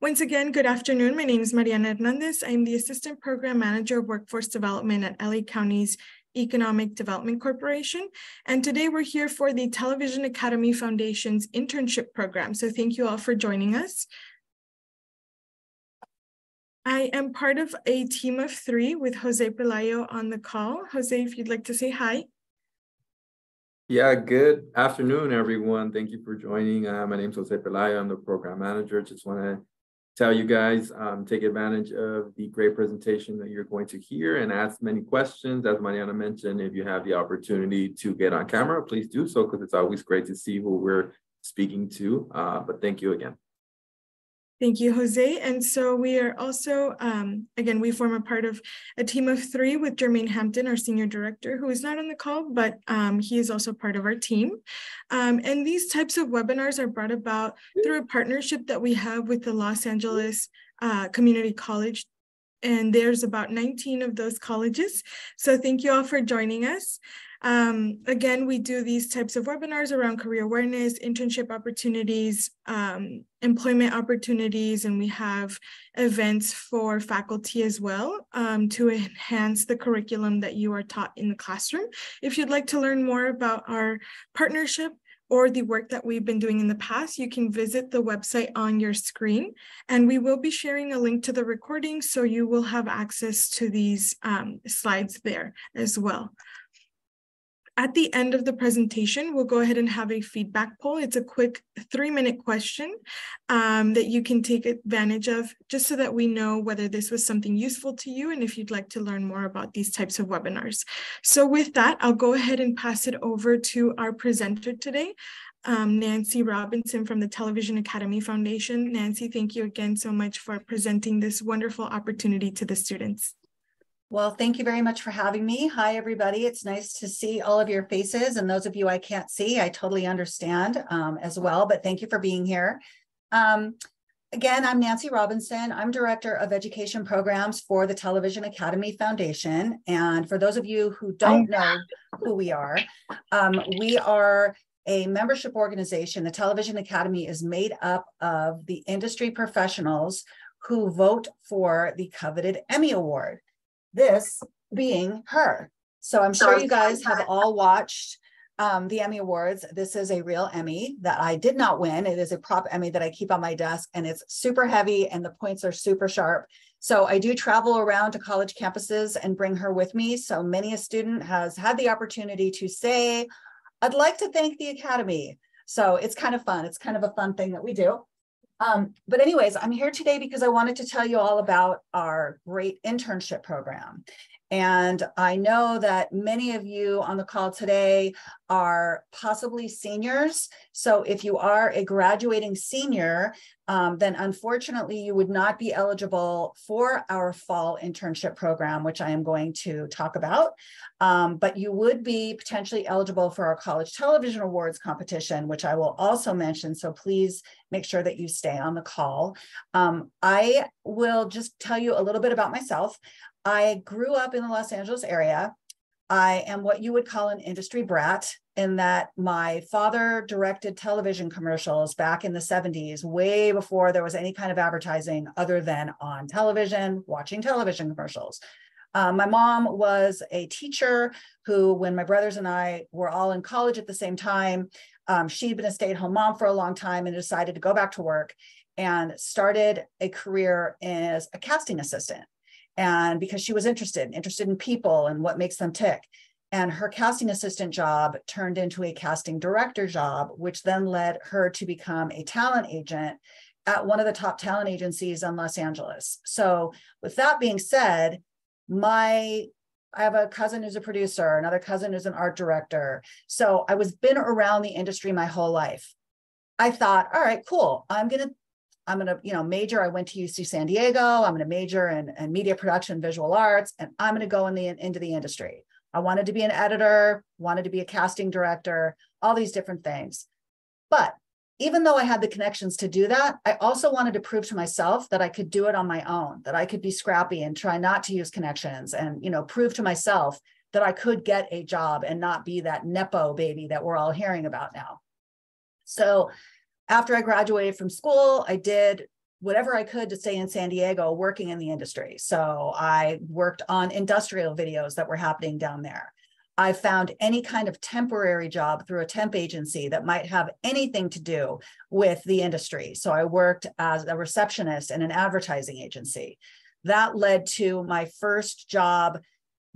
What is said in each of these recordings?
Once again, good afternoon. My name is Mariana Hernandez. I'm the Assistant Program Manager of Workforce Development at LA County's Economic Development Corporation. And today we're here for the Television Academy Foundation's internship program. So thank you all for joining us. I am part of a team of three with Jose Pelayo on the call. Jose, if you'd like to say hi. Yeah, good afternoon, everyone. Thank you for joining. Uh, my name is Jose Pelayo. I'm the program manager. Just want to tell you guys, um, take advantage of the great presentation that you're going to hear and ask many questions. As Mariana mentioned, if you have the opportunity to get on camera, please do so because it's always great to see who we're speaking to. Uh, but thank you again. Thank you, Jose. And so we are also, um, again, we form a part of a team of three with Jermaine Hampton, our senior director, who is not on the call, but um, he is also part of our team. Um, and these types of webinars are brought about through a partnership that we have with the Los Angeles uh, Community College and there's about 19 of those colleges. So thank you all for joining us. Um, again, we do these types of webinars around career awareness, internship opportunities, um, employment opportunities, and we have events for faculty as well um, to enhance the curriculum that you are taught in the classroom. If you'd like to learn more about our partnership, or the work that we've been doing in the past, you can visit the website on your screen. And we will be sharing a link to the recording, so you will have access to these um, slides there as well. At the end of the presentation, we'll go ahead and have a feedback poll. It's a quick three minute question um, that you can take advantage of just so that we know whether this was something useful to you and if you'd like to learn more about these types of webinars. So with that, I'll go ahead and pass it over to our presenter today, um, Nancy Robinson from the Television Academy Foundation. Nancy, thank you again so much for presenting this wonderful opportunity to the students. Well, thank you very much for having me. Hi, everybody. It's nice to see all of your faces. And those of you I can't see, I totally understand um, as well, but thank you for being here. Um, again, I'm Nancy Robinson. I'm Director of Education Programs for the Television Academy Foundation. And for those of you who don't know who we are, um, we are a membership organization. The Television Academy is made up of the industry professionals who vote for the coveted Emmy Award this being her. So I'm sure you guys have all watched um, the Emmy Awards. This is a real Emmy that I did not win. It is a prop Emmy that I keep on my desk and it's super heavy and the points are super sharp. So I do travel around to college campuses and bring her with me. So many a student has had the opportunity to say, I'd like to thank the Academy. So it's kind of fun. It's kind of a fun thing that we do. Um, but anyways, I'm here today because I wanted to tell you all about our great internship program. And I know that many of you on the call today are possibly seniors. So if you are a graduating senior, um, then unfortunately you would not be eligible for our fall internship program, which I am going to talk about. Um, but you would be potentially eligible for our College Television Awards competition, which I will also mention. So please make sure that you stay on the call. Um, I will just tell you a little bit about myself. I grew up in the Los Angeles area. I am what you would call an industry brat in that my father directed television commercials back in the 70s, way before there was any kind of advertising other than on television, watching television commercials. Uh, my mom was a teacher who, when my brothers and I were all in college at the same time, um, she'd been a stay at home mom for a long time and decided to go back to work and started a career as a casting assistant and because she was interested interested in people and what makes them tick and her casting assistant job turned into a casting director job which then led her to become a talent agent at one of the top talent agencies in Los Angeles so with that being said my I have a cousin who's a producer, another cousin who's an art director. So I was been around the industry my whole life. I thought, all right, cool. I'm going to I'm going to, you know, major. I went to UC San Diego. I'm going to major in, in media production, visual arts, and I'm going to go in the into the industry. I wanted to be an editor, wanted to be a casting director, all these different things. But even though I had the connections to do that, I also wanted to prove to myself that I could do it on my own, that I could be scrappy and try not to use connections and, you know, prove to myself that I could get a job and not be that Nepo baby that we're all hearing about now. So after I graduated from school, I did whatever I could to stay in San Diego working in the industry. So I worked on industrial videos that were happening down there. I found any kind of temporary job through a temp agency that might have anything to do with the industry. So I worked as a receptionist in an advertising agency. That led to my first job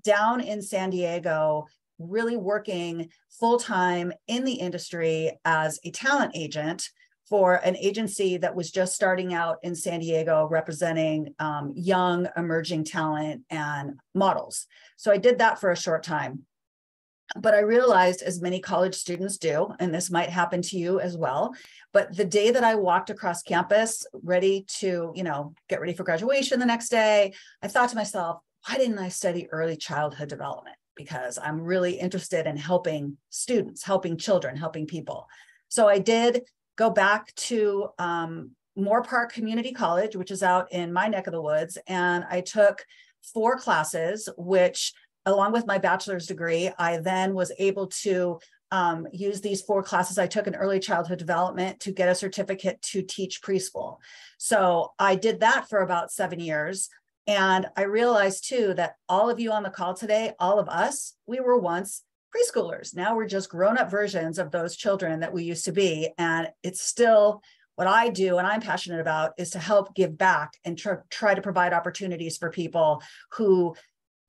down in San Diego, really working full time in the industry as a talent agent for an agency that was just starting out in San Diego representing um, young emerging talent and models. So I did that for a short time. But I realized, as many college students do, and this might happen to you as well, but the day that I walked across campus, ready to, you know, get ready for graduation the next day, I thought to myself, why didn't I study early childhood development? Because I'm really interested in helping students, helping children, helping people. So I did go back to um, Moorpark Community College, which is out in my neck of the woods, and I took four classes, which along with my bachelor's degree, I then was able to um, use these four classes I took in early childhood development to get a certificate to teach preschool. So I did that for about seven years. And I realized too that all of you on the call today, all of us, we were once preschoolers. Now we're just grown up versions of those children that we used to be. And it's still what I do and I'm passionate about is to help give back and tr- try to provide opportunities for people who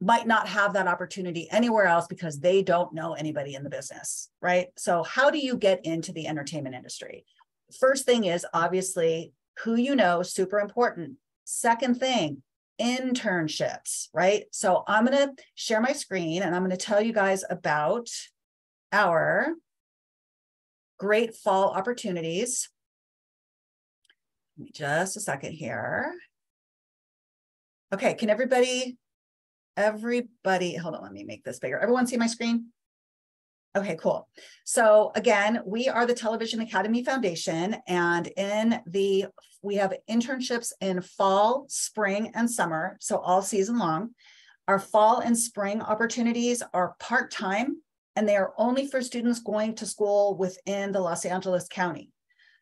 might not have that opportunity anywhere else because they don't know anybody in the business, right? So, how do you get into the entertainment industry? First thing is obviously who you know, super important. Second thing, internships, right? So, I'm going to share my screen and I'm going to tell you guys about our great fall opportunities. Just a second here. Okay, can everybody everybody, hold on, let me make this bigger. Everyone see my screen? Okay, cool. So again, we are the Television Academy Foundation and in the, we have internships in fall, spring, and summer, so all season long. Our fall and spring opportunities are part-time and they are only for students going to school within the Los Angeles County.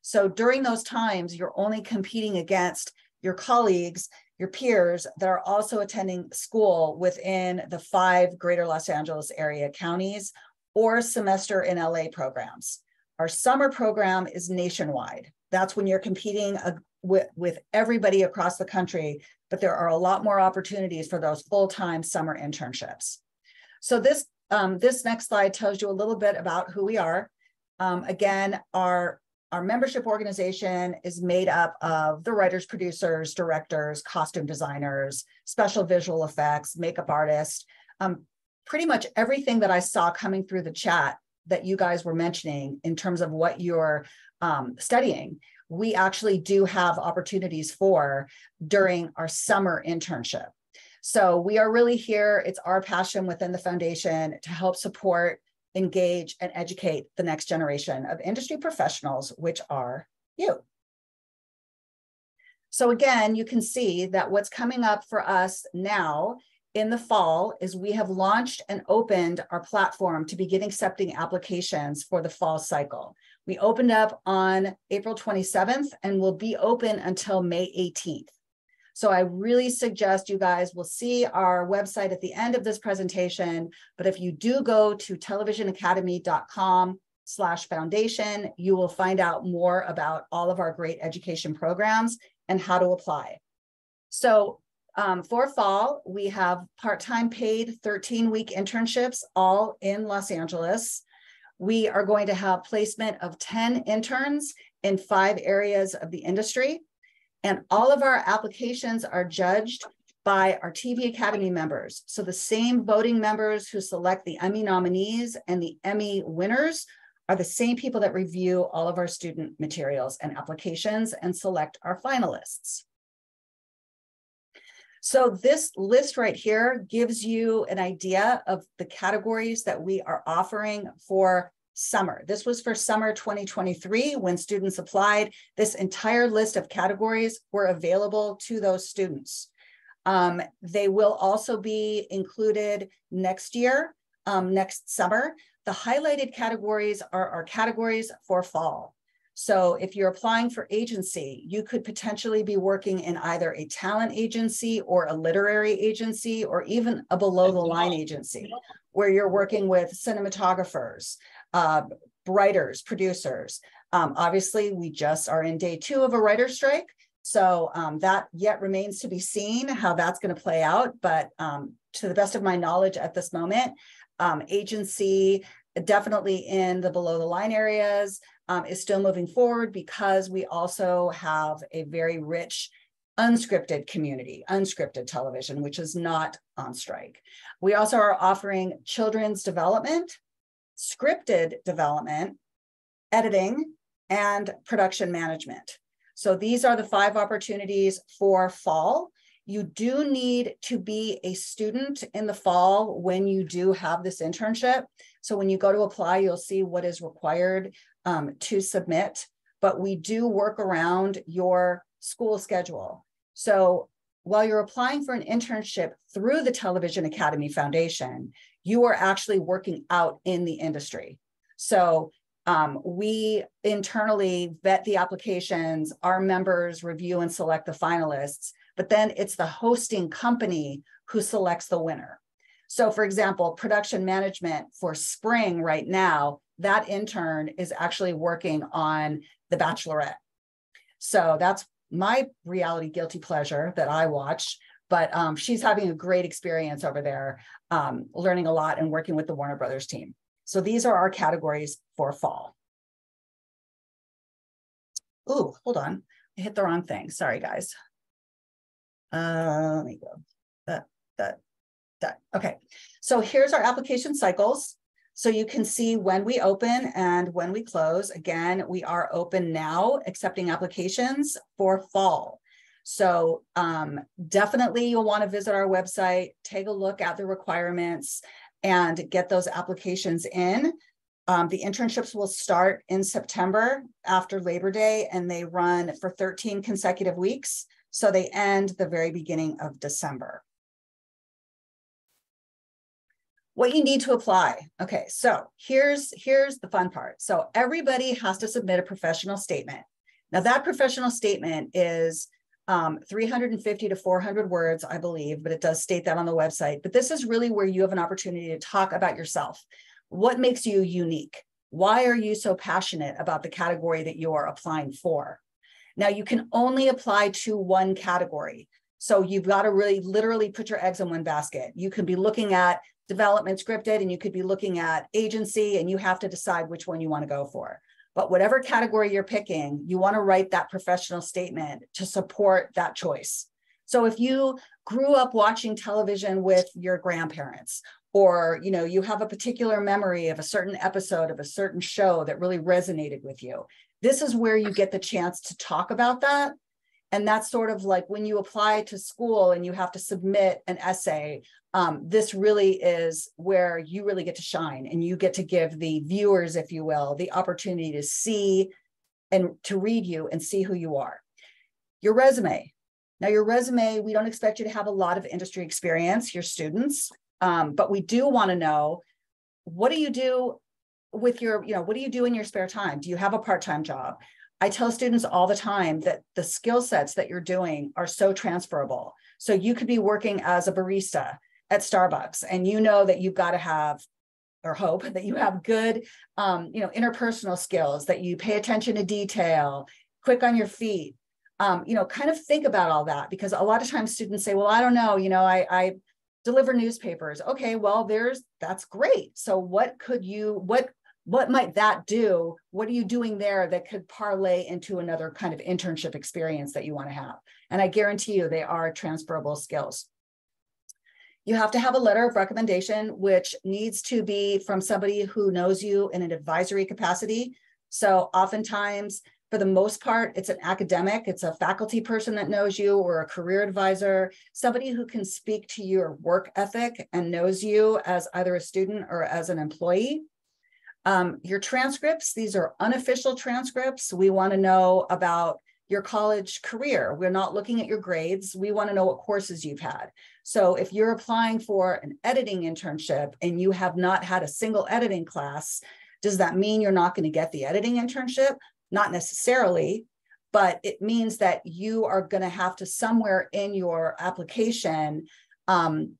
So during those times, you're only competing against your colleagues your peers that are also attending school within the five greater Los Angeles area counties or semester in LA programs. Our summer program is nationwide. That's when you're competing uh, with, with everybody across the country, but there are a lot more opportunities for those full-time summer internships. So this, um, this next slide tells you a little bit about who we are. Um, again, our our membership organization is made up of the writers, producers, directors, costume designers, special visual effects, makeup artists, um, pretty much everything that I saw coming through the chat that you guys were mentioning in terms of what you're um, studying, we actually do have opportunities for during our summer internship. So we are really here. It's our passion within the foundation to help support engage, and educate the next generation of industry professionals, which are you. So again, you can see that what's coming up for us now in the fall is we have launched and opened our platform to begin accepting applications for the fall cycle. We opened up on April 27th and will be open until May 18th. So I really suggest you guys will see our website at the end of this presentation. But if you do go to televisionacademy.com slash foundation, you will find out more about all of our great education programs and how to apply. So um, for fall, we have part-time paid 13-week internships all in Los Angeles. We are going to have placement of 10 interns in five areas of the industry. And all of our applications are judged by our TV Academy members. So the same voting members who select the Emmy nominees and the Emmy winners are the same people that review all of our student materials and applications and select our finalists. So this list right here gives you an idea of the categories that we are offering for summer. This was for summer 2023 when students applied. This entire list of categories were available to those students. Um, they will also be included next year, um, next summer. The highlighted categories are our categories for fall. So if you're applying for agency, you could potentially be working in either a talent agency or a literary agency or even a below the line agency where you're working with cinematographers, uh, writers, producers. Um, obviously, we just are in day two of a writer strike. So um, that yet remains to be seen how that's going to play out. But um, to the best of my knowledge at this moment, um, agency definitely in the below the line areas um, is still moving forward because we also have a very rich unscripted community, unscripted television, which is not on strike. We also are offering children's development, scripted development, editing, and production management. So these are the five opportunities for fall. You do need to be a student in the fall when you do have this internship. So when you go to apply, you'll see what is required um, to submit, but we do work around your school schedule. So while you're applying for an internship through the Television Academy Foundation, you are actually working out in the industry. So um, we internally vet the applications, our members review and select the finalists, but then it's the hosting company who selects the winner. So, for example, production management for spring right now, that intern is actually working on The Bachelorette. So, that's my reality guilty pleasure that I watch. But um, she's having a great experience over there, um, learning a lot and working with the Warner Brothers team. So these are our categories for fall. Ooh, hold on. I hit the wrong thing. Sorry, guys. Uh, let me go. That, that, that. Okay. So here's our application cycles. So you can see when we open and when we close. Again, we are open now, accepting applications for fall. So um, definitely you'll want to visit our website, take a look at the requirements and get those applications in. Um, the internships will start in September after Labor Day and they run for 13 consecutive weeks. So they end the very beginning of December what you need to apply. Okay, so here's here's the fun part. So everybody has to submit a professional statement. Now that professional statement is um, 350 to 400 words, I believe, but it does state that on the website. But this is really where you have an opportunity to talk about yourself. What makes you unique? Why are you so passionate about the category that you are applying for? Now you can only apply to one category. So you've got to really literally put your eggs in one basket. You can be looking at development scripted and you could be looking at agency and you have to decide which one you want to go for. But whatever category you're picking, you want to write that professional statement to support that choice. So if you grew up watching television with your grandparents or you know you have a particular memory of a certain episode of a certain show that really resonated with you this is where you get the chance to talk about that and that's sort of like when you apply to school and you have to submit an essay um, this really is where you really get to shine and you get to give the viewers if you will the opportunity to see and to read you and see who you are. Your resume. Now your resume we don't expect you to have a lot of industry experience your students um, but we do want to know what do you do with your you know what do you do in your spare time? Do you have a part-time job? I tell students all the time that the skill sets that you're doing are so transferable. So you could be working as a barista at Starbucks and you know that you've got to have or hope that you have good um, you know interpersonal skills that you pay attention to detail quick on your feet um, you know kind of think about all that because a lot of times students say well i don't know you know i, I deliver newspapers okay well there's that's great so what could you what what might that do? What are you doing there that could parlay into another kind of internship experience that you want to have? And I guarantee you they are transferable skills. You have to have a letter of recommendation, which needs to be from somebody who knows you in an advisory capacity. So oftentimes, for the most part, it's an academic, it's a faculty person that knows you or a career advisor, somebody who can speak to your work ethic and knows you as either a student or as an employee. Um, your transcripts, these are unofficial transcripts. We want to know about your college career. We're not looking at your grades. We want to know what courses you've had. So if you're applying for an editing internship and you have not had a single editing class, does that mean you're not going to get the editing internship? not necessarily, but it means that you are going to have to somewhere in your application um,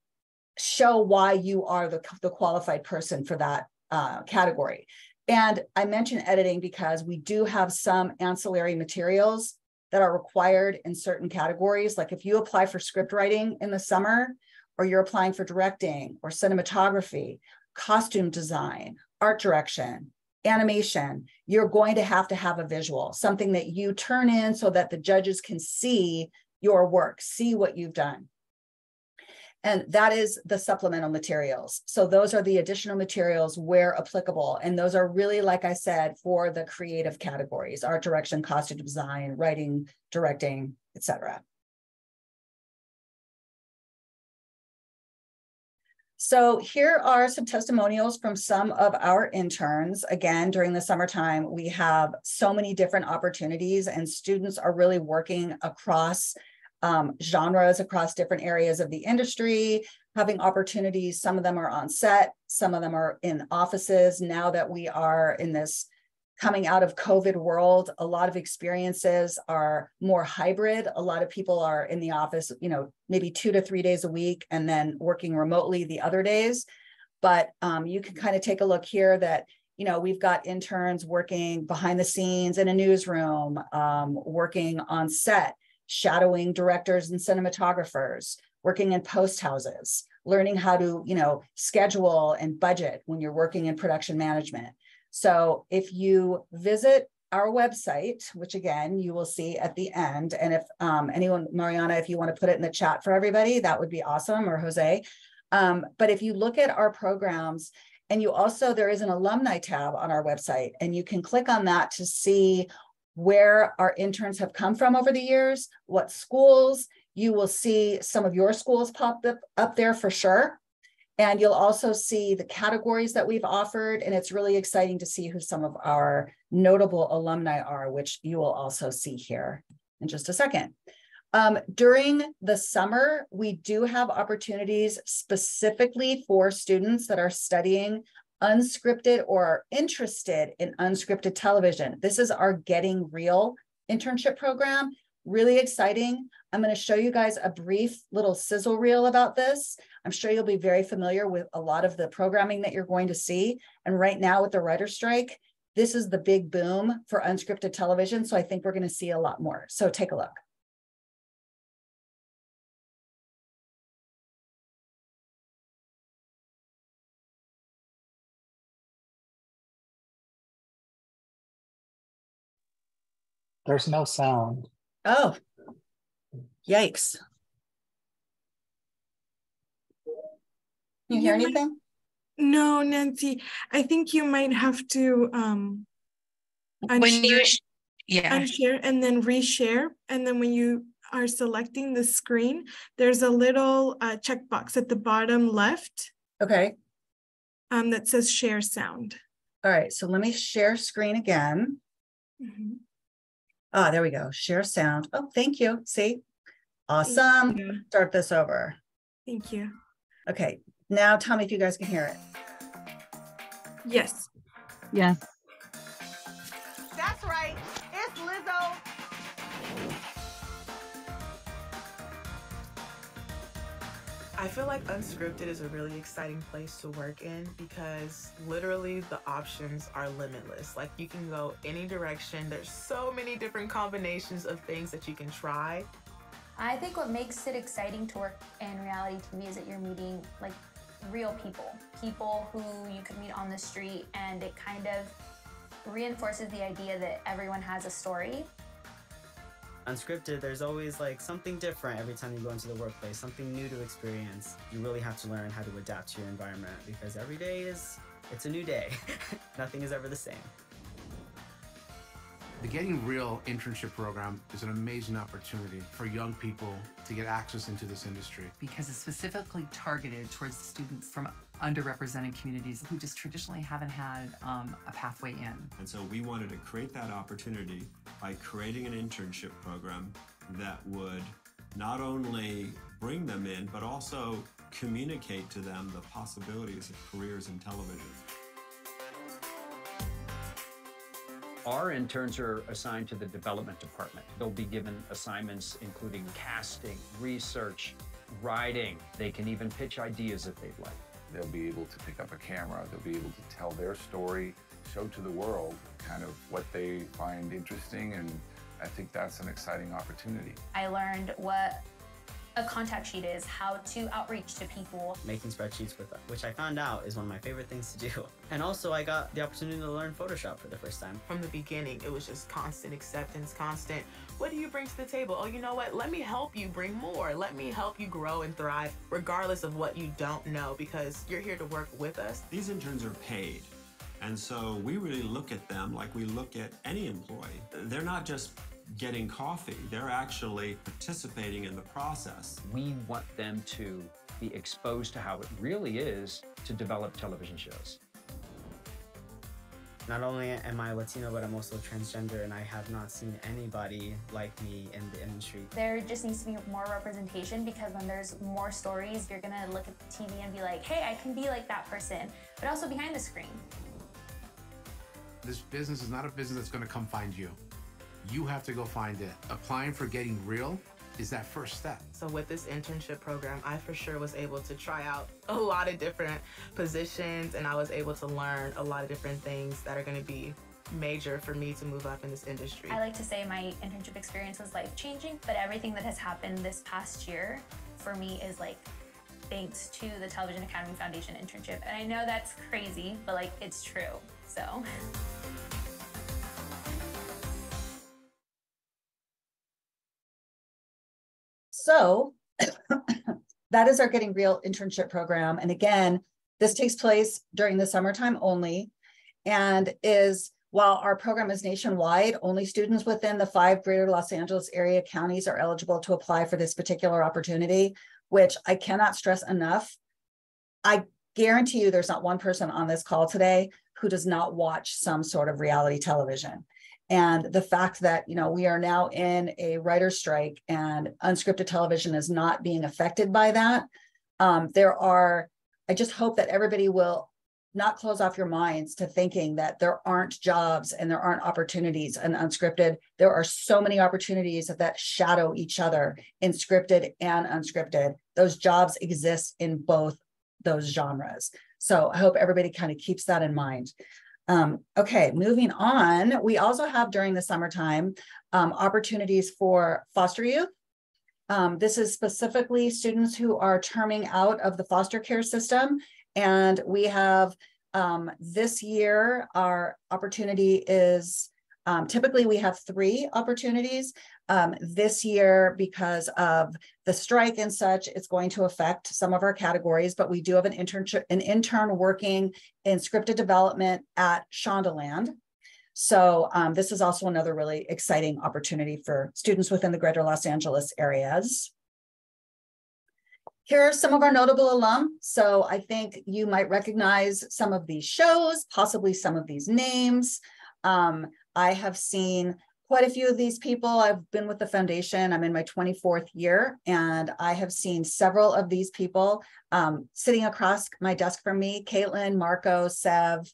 show why you are the, the qualified person for that uh, category. And I mention editing because we do have some ancillary materials that are required in certain categories. Like if you apply for script writing in the summer, or you're applying for directing or cinematography, costume design, art direction, animation, you're going to have to have a visual, something that you turn in so that the judges can see your work, see what you've done. And that is the supplemental materials. So those are the additional materials where applicable. And those are really, like I said, for the creative categories, art direction, costume design, writing, directing, etc. So here are some testimonials from some of our interns. Again, during the summertime, we have so many different opportunities and students are really working across um, genres, across different areas of the industry, having opportunities. Some of them are on set, some of them are in offices. Now that we are in this coming out of COVID world, a lot of experiences are more hybrid. A lot of people are in the office, you know, maybe two to three days a week and then working remotely the other days. But um, you can kind of take a look here that, you know, we've got interns working behind the scenes in a newsroom, um, working on set, shadowing directors and cinematographers, working in post houses, learning how to, you know, schedule and budget when you're working in production management so if you visit our website, which again, you will see at the end. And if um, anyone, Mariana, if you want to put it in the chat for everybody, that would be awesome, or Jose. Um, but if you look at our programs, and you also, there is an alumni tab on our website, and you can click on that to see where our interns have come from over the years, what schools. You will see some of your schools popped up, up there for sure. And you'll also see the categories that we've offered. And it's really exciting to see who some of our notable alumni are, which you will also see here in just a second. Um, during the summer, we do have opportunities specifically for students that are studying unscripted or interested in unscripted television. This is our Getting Real internship program. Really exciting. I'm going to show you guys a brief little sizzle reel about this. I'm sure you'll be very familiar with a lot of the programming that you're going to see. And right now with the writer strike, this is the big boom for unscripted television. So I think we're going to see a lot more. So take a look. There's no sound. Oh, yikes. You hear anything? No, Nancy. I think you might have to um when you yeah unshare and then reshare. And then when you are selecting the screen, there's a little uh, checkbox at the bottom left. Okay. Um, that says share sound. All right. So let me share screen again. Mm -hmm. Ah, there we go. Share sound. Oh, thank you. See? Awesome. You. Start this over. Thank you. Okay. Now tell me if you guys can hear it. Yes. Yes. I feel like unscripted is a really exciting place to work in because literally the options are limitless. Like you can go any direction. There's so many different combinations of things that you can try. I think what makes it exciting to work in reality TV is that you're meeting like real people, people who you could meet on the street, and it kind of reinforces the idea that everyone has a story. Unscripted, there's always like something different every time you go into the workplace, something new to experience. You really have to learn how to adapt to your environment because every day is, it's a new day. Nothing is ever the same. The Getting Real internship program is an amazing opportunity for young people to get access into this industry. Because it's specifically targeted towards students from underrepresented communities who just traditionally haven't had um, a pathway in. And so we wanted to create that opportunity by creating an internship program that would not only bring them in, but also communicate to them the possibilities of careers in television. Our interns are assigned to the development department. They'll be given assignments including casting, research, writing. They can even pitch ideas if they'd like. They'll be able to pick up a camera, they'll be able to tell their story, show to the world kind of what they find interesting, and I think that's an exciting opportunity. I learned what a contact sheet is, how to outreach to people. Making spreadsheets with which I found out is one of my favorite things to do. And also I got the opportunity to learn Photoshop for the first time. From the beginning, it was just constant acceptance, constant, what do you bring to the table? Oh, you know what? Let me help you bring more. Let me help you grow and thrive regardless of what you don't know because you're here to work with us. These interns are paid. And so we really look at them like we look at any employee. They're not just getting coffee. They're actually participating in the process. We want them to be exposed to how it really is to develop television shows. Not only am I Latino, but I'm also transgender, and I have not seen anybody like me in the industry. There just needs to be more representation because when there's more stories, you're gonna look at the TV and be like, hey, I can be like that person, but also behind the screen. This business is not a business that's gonna come find you. You have to go find it. Applying for Getting Real is that first step. So with this internship program, I for sure was able to try out a lot of different positions and I was able to learn a lot of different things that are going to be major for me to move up in this industry. I like to say my internship experience was life changing, but everything that has happened this past year for me is like thanks to the Television Academy Foundation internship. And I know that's crazy, but like it's true. So So that is our Getting Real internship program. And again, this takes place during the summertime only and is while our program is nationwide, only students within the five greater Los Angeles area counties are eligible to apply for this particular opportunity, which I cannot stress enough. I guarantee you there's not one person on this call today who does not watch some sort of reality television and the fact that you know we are now in a writer's strike and unscripted television is not being affected by that um, there are i just hope that everybody will not close off your minds to thinking that there aren't jobs and there aren't opportunities in unscripted. There are so many opportunities that, that shadow each other in scripted and unscripted. Those jobs exist in both those genres. So i hope everybody kind of keeps that in mind um, okay, moving on. We also have during the summertime um, opportunities for foster youth. Um, this is specifically students who are terming out of the foster care system. And we have um, this year, our opportunity is um, typically, we have three opportunities. Um, this year, because of the strike and such, it's going to affect some of our categories, but we do have an intern, an intern working in scripted development at Shondaland. So um, this is also another really exciting opportunity for students within the greater Los Angeles areas. Here are some of our notable alum. So I think you might recognize some of these shows, possibly some of these names. Um, I have seen quite a few of these people. I've been with the foundation. I'm in my 24th year, and I have seen several of these people um, sitting across my desk from me Caitlin, Marco, Sev,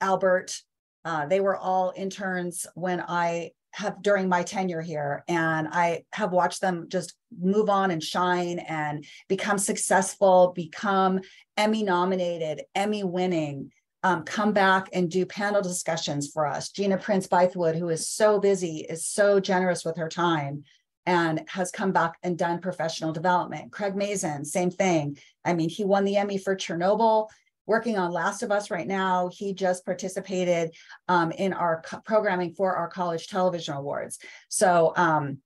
Albert. Uh, they were all interns when I have during my tenure here and i have watched them just move on and shine and become successful become emmy nominated emmy winning um, come back and do panel discussions for us. Gina Prince Bythewood, who is so busy, is so generous with her time and has come back and done professional development. Craig Mazin, same thing. I mean, he won the Emmy for Chernobyl, working on Last of Us right now. He just participated um, in our programming for our college television awards. So um,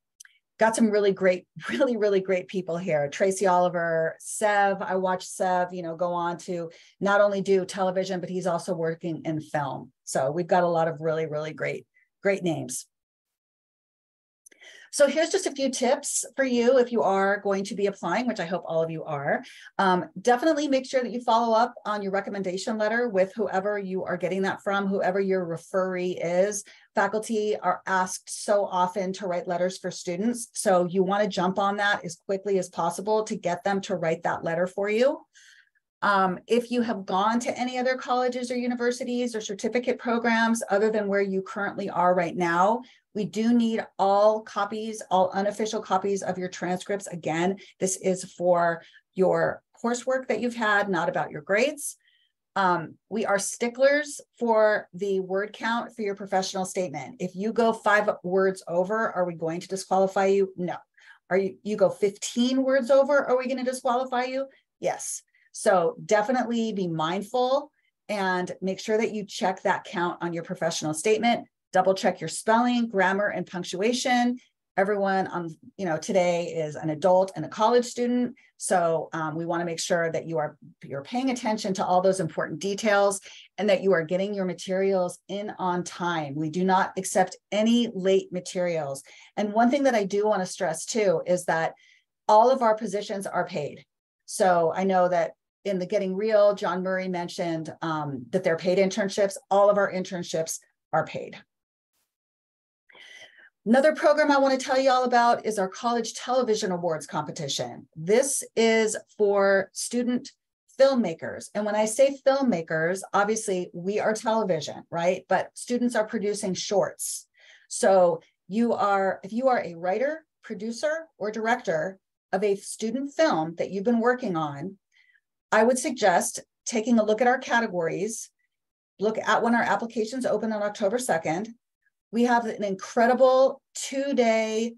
got some really great, really, really great people here. Tracy Oliver, Sev. I watched Sev, you know, go on to not only do television, but he's also working in film. So we've got a lot of really, really great, great names. So here's just a few tips for you if you are going to be applying, which I hope all of you are. Um, definitely make sure that you follow up on your recommendation letter with whoever you are getting that from, whoever your referee is. Faculty are asked so often to write letters for students. So you want to jump on that as quickly as possible to get them to write that letter for you. Um, if you have gone to any other colleges or universities or certificate programs other than where you currently are right now, we do need all copies, all unofficial copies of your transcripts. Again, this is for your coursework that you've had, not about your grades. Um, we are sticklers for the word count for your professional statement. If you go five words over, are we going to disqualify you? No. Are you, you go 15 words over, are we going to disqualify you? Yes. So definitely be mindful and make sure that you check that count on your professional statement. Double check your spelling, grammar, and punctuation. Everyone on, you know, today is an adult and a college student. So um, we want to make sure that you are you're paying attention to all those important details and that you are getting your materials in on time. We do not accept any late materials. And one thing that I do want to stress too is that all of our positions are paid. So I know that in the Getting Real, Jon Murray mentioned um, that they're paid internships. All of our internships are paid. Another program I want to tell you all about is our College Television Awards competition. This is for student filmmakers. And when I say filmmakers, obviously we are television, right? But students are producing shorts. So you are, if you are a writer, producer, or director of a student film that you've been working on, I would suggest taking a look at our categories, look at when our applications open on October 2nd. We have an incredible two day,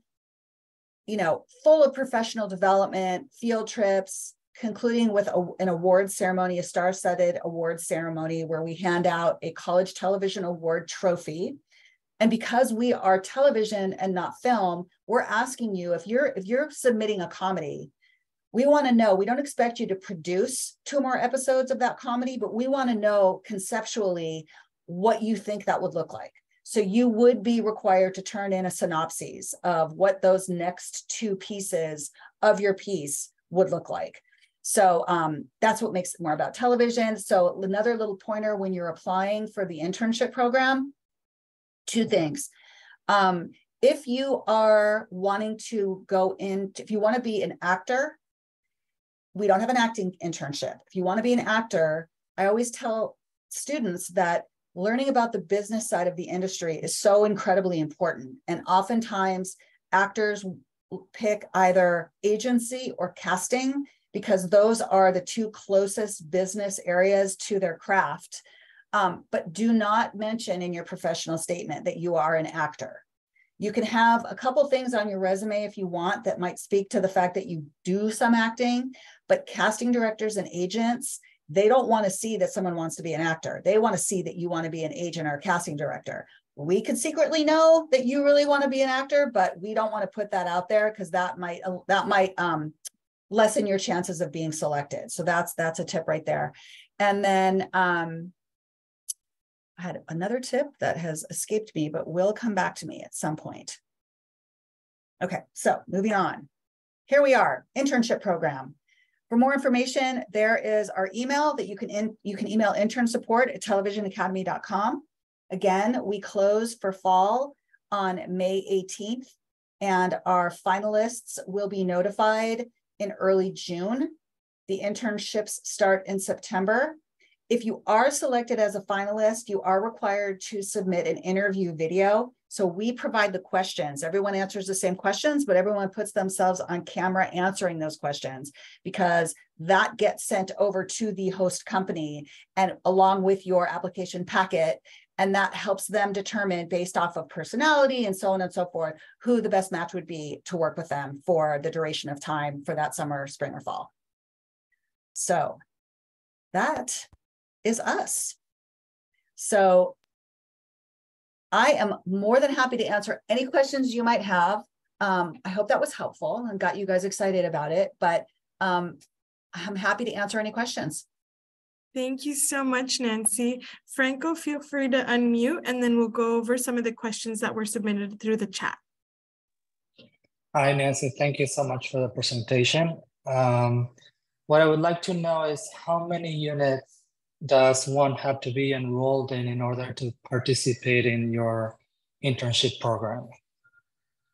you know, full of professional development, field trips, concluding with a, an award ceremony, a star studded award ceremony where we hand out a college television award trophy. And because we are television and not film, we're asking you if you're if you're submitting a comedy, we want to know we don't expect you to produce two more episodes of that comedy but we want to know conceptually what you think that would look like. So you would be required to turn in a synopsis of what those next two pieces of your piece would look like. So um, that's what makes it more about television. So another little pointer when you're applying for the internship program two things. Um, if you are wanting to go in if you want to be an actor we don't have an acting internship. If you want to be an actor, I always tell students that learning about the business side of the industry is so incredibly important. And oftentimes, actors pick either agency or casting because those are the two closest business areas to their craft. Um, but do not mention in your professional statement that you are an actor. You can have a couple things on your resume if you want that might speak to the fact that you do some acting, but casting directors and agents, they don't want to see that someone wants to be an actor. They want to see that you want to be an agent or a casting director. We could secretly know that you really want to be an actor, but we don't want to put that out there because that might that might um, lessen your chances of being selected. So that's that's a tip right there. And then um, I had another tip that has escaped me, but will come back to me at some point. Okay, so moving on. Here we are, internship program. For more information, there is our email that you can in, you can email intern support at televisionacademy.com. Again, we close for fall on May 18th, and our finalists will be notified in early June. The internships start in September. If you are selected as a finalist, you are required to submit an interview video. So we provide the questions. Everyone answers the same questions, but everyone puts themselves on camera answering those questions because that gets sent over to the host company and along with your application packet. And that helps them determine based off of personality and so on and so forth, who the best match would be to work with them for the duration of time for that summer, spring, or fall. So that is us. So I am more than happy to answer any questions you might have. Um, I hope that was helpful and got you guys excited about it, but um, I'm happy to answer any questions. Thank you so much, Nancy. Franco, feel free to unmute and then we'll go over some of the questions that were submitted through the chat. Hi, Nancy. Thank you so much for the presentation. Um, what I would like to know is how many units does one have to be enrolled in in order to participate in your internship program?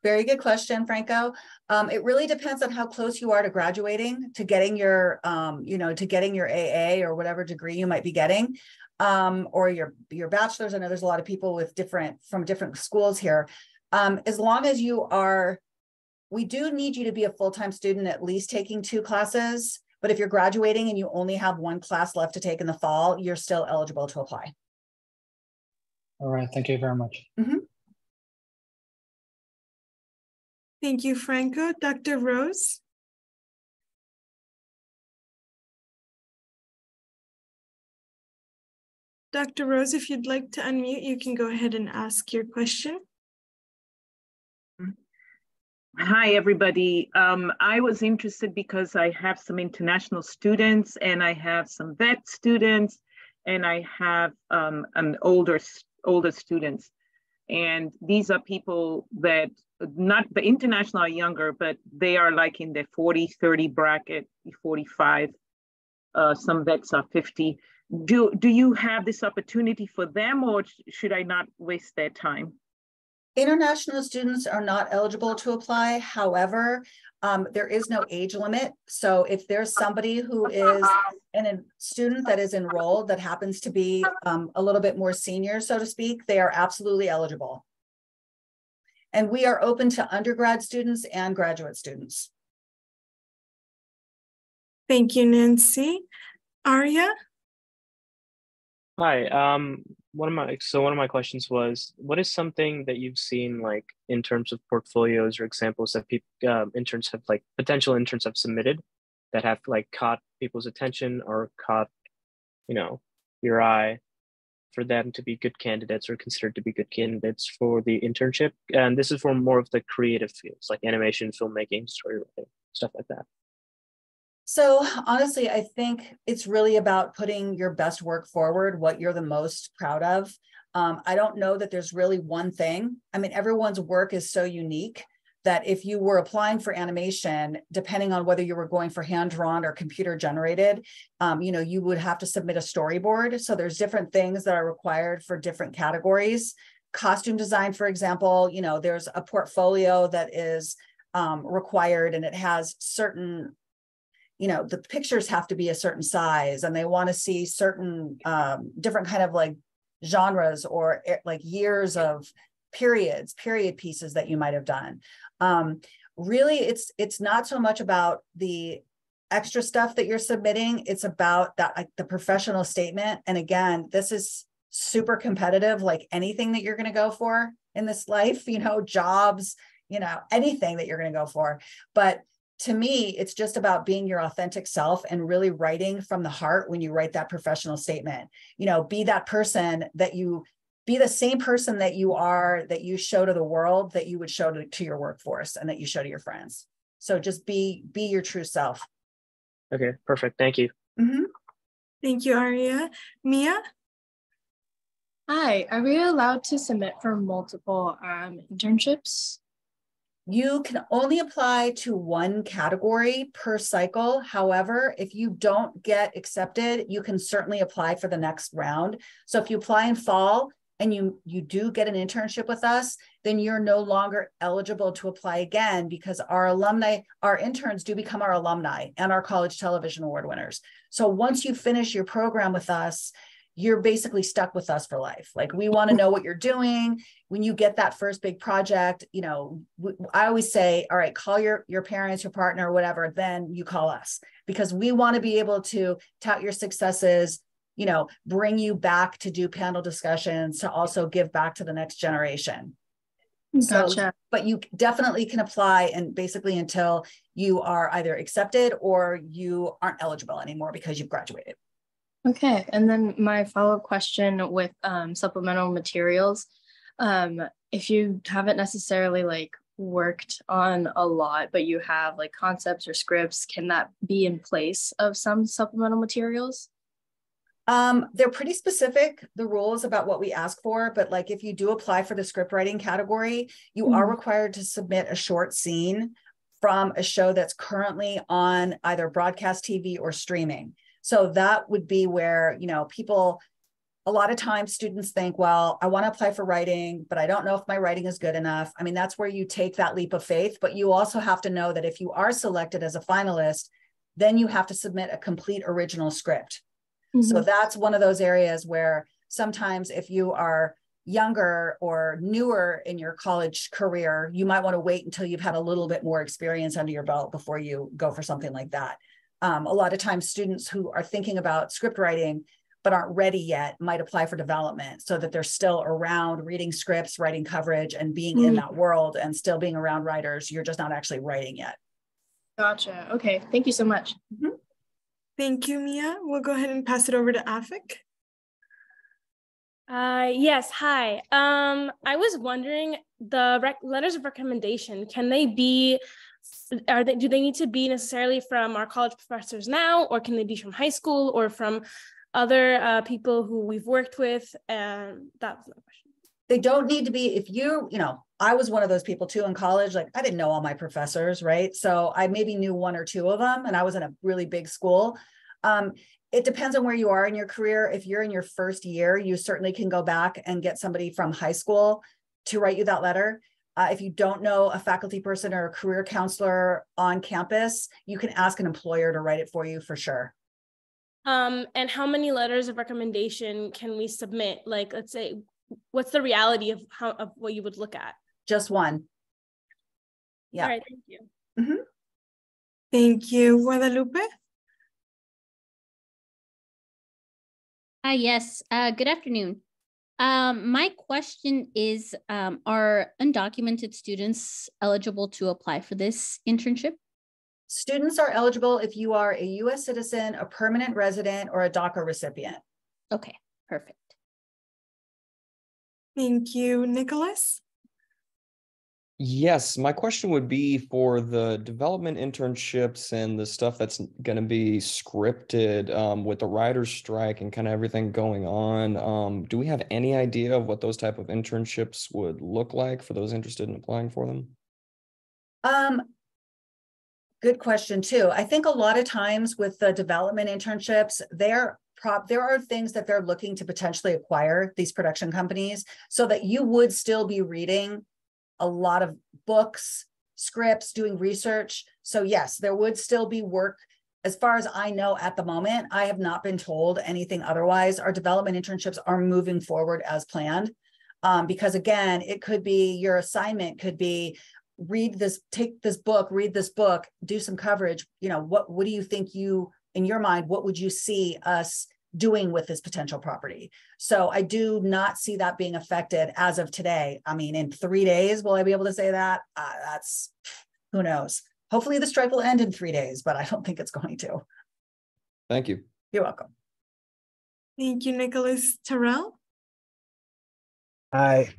Very good question, Franco. Um, it really depends on how close you are to graduating, to getting your, um, you know, to getting your AA or whatever degree you might be getting, um, or your your bachelor's. I know there's a lot of people with different from different schools here. Um, as long as you are, we do need you to be a full time student, at least taking two classes. But if you're graduating and you only have one class left to take in the fall, you're still eligible to apply. All right. Thank you very much. Mm -hmm. Thank you, Franco. Dr. Rose? Dr. Rose, if you'd like to unmute, you can go ahead and ask your question. Hi, everybody. Um, I was interested because I have some international students and I have some vet students and I have um, an older, older students. And these are people that not the international are younger, but they are like in the 40, 30 bracket, 45. Uh, some vets are 50. Do, do you have this opportunity for them or should I not waste their time? International students are not eligible to apply. However, um, there is no age limit. So if there's somebody who is an, a student that is enrolled that happens to be um, a little bit more senior, so to speak, they are absolutely eligible. And we are open to undergrad students and graduate students. Thank you, Nancy. Arya? Hi, um, one of my so one of my questions was what is something that you've seen like in terms of portfolios or examples that people um, interns have like potential interns have submitted that have like caught people's attention or caught you know your eye for them to be good candidates or considered to be good candidates for the internship? And this is for more of the creative fields like animation filmmaking story writing stuff like that so honestly, I think it's really about putting your best work forward, what you're the most proud of. Um, I don't know that there's really one thing. I mean, everyone's work is so unique that if you were applying for animation, depending on whether you were going for hand drawn or computer generated, um, you know, you would have to submit a storyboard. So there's different things that are required for different categories. Costume design, for example, you know, there's a portfolio that is um, required and it has certain you know the pictures have to be a certain size and they want to see certain um, different kind of like genres or like years of periods period pieces that you might have done. Um, really it's it's not so much about the extra stuff that you're submitting it's about that like the professional statement. And again this is super competitive like anything that you're going to go for in this life you know jobs you know anything that you're going to go for. But to me, it's just about being your authentic self and really writing from the heart when you write that professional statement. You know, be that person that you be the same person that you are that you show to the world that you would show to, to your workforce and that you show to your friends. So just be be your true self. Okay, perfect. Thank you. Mm-hmm. Thank you, Aria. Mia? Hi, are we allowed to submit for multiple um, internships? You can only apply to one category per cycle. However, if you don't get accepted, you can certainly apply for the next round. So if you apply in fall and you you do get an internship with us, then you're no longer eligible to apply again because our alumni, our interns do become our alumni and our college television award winners. So once you finish your program with us, you're basically stuck with us for life. Like we want to know what you're doing. When you get that first big project, you know, I always say, all right, call your your parents, your partner, whatever, then you call us because we want to be able to tout your successes, you know, bring you back to do panel discussions to also give back to the next generation. Gotcha. So, but you definitely can apply and basically until you are either accepted or you aren't eligible anymore because you've graduated. Okay, and then my follow-up question with um, supplemental materials, um, if you haven't necessarily like worked on a lot, but you have like concepts or scripts, can that be in place of some supplemental materials? Um, they're pretty specific, the rules about what we ask for, but like if you do apply for the script writing category, you mm-hmm. are required to submit a short scene from a show that's currently on either broadcast TV or streaming. So that would be where, you know, people a lot of times students think, well, I want to apply for writing, but I don't know if my writing is good enough. I mean, that's where you take that leap of faith, but you also have to know that if you are selected as a finalist, then you have to submit a complete original script. Mm-hmm. So that's one of those areas where sometimes if you are younger or newer in your college career, you might want to wait until you've had a little bit more experience under your belt before you go for something like that. Um, a lot of times, students who are thinking about script writing but aren't ready yet might apply for development so that they're still around reading scripts, writing coverage, and being mm-hmm. in that world and still being around writers. You're just not actually writing yet. Gotcha. Okay. Thank you so much. Mm-hmm. Thank you, Mia. We'll go ahead and pass it over to Afik. Uh, yes, hi. Um, I was wondering the rec- letters of recommendation, can they be, are they, do they need to be necessarily from our college professors now, or can they be from high school or from other uh, people who we've worked with? And that was my question. They don't need to be, if you, you know, I was one of those people too in college. Like I didn't know all my professors, right? So I maybe knew one or two of them, and I was in a really big school. Um, it depends on where you are in your career. If you're in your first year, you certainly can go back and get somebody from high school to write you that letter. Uh, if you don't know a faculty person or a career counselor on campus, you can ask an employer to write it for you for sure. Um, and how many letters of recommendation can we submit? Like, let's say, what's the reality of how of what you would look at? Just one. Yeah. All right. Thank you. Mm-hmm. Thank you, Guadalupe. Hi, yes. Uh, good afternoon. Um, my question is, um, are undocumented students eligible to apply for this internship? Students are eligible if you are a U.S. citizen, a permanent resident, or a DACA recipient. Okay, perfect. Thank you, Nicholas. Yes, my question would be for the development internships and the stuff that's going to be scripted um, with the writer's strike and kind of everything going on. Um, do we have any idea of what those type of internships would look like for those interested in applying for them? Um, good question too. I think a lot of times with the development internships, they're prop there are things that they're looking to potentially acquire these production companies so that you would still be reading a lot of books, scripts, doing research. So, yes, there would still be work. As far as I know at the moment, I have not been told anything otherwise. Our development internships are moving forward as planned. Um, because again, it could be your assignment could be read this, take this book, read this book, do some coverage. You know, what what do you think you in your mind, what would you see us doing with this potential property. So I do not see that being affected as of today. I mean, in three days, will I be able to say that? Uh, that's who knows. Hopefully the strike will end in three days, but I don't think it's going to. Thank you. You're welcome. Thank you, Nicholas Terrell. Hi.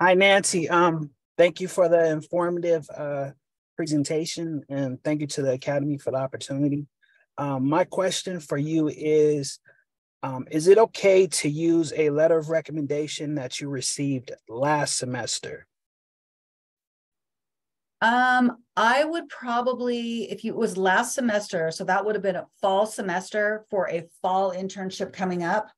Hi, Nancy. Um, thank you for the informative uh, presentation and thank you to the Academy for the opportunity. Um, my question for you is um, is it okay to use a letter of recommendation that you received last semester? Um, I would probably, if it was last semester, so that would have been a fall semester for a fall internship coming up.